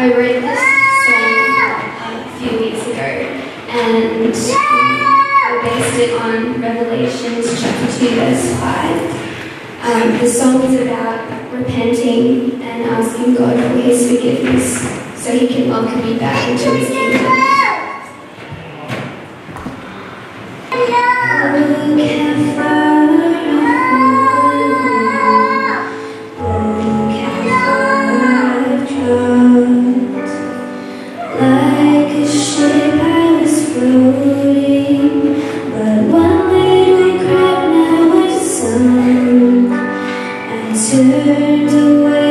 I wrote this song a few weeks ago, and I based it on Revelations chapter 2, verse 5. Um, the song is about repenting and asking God for His forgiveness so He can welcome me back into His kingdom. turned away.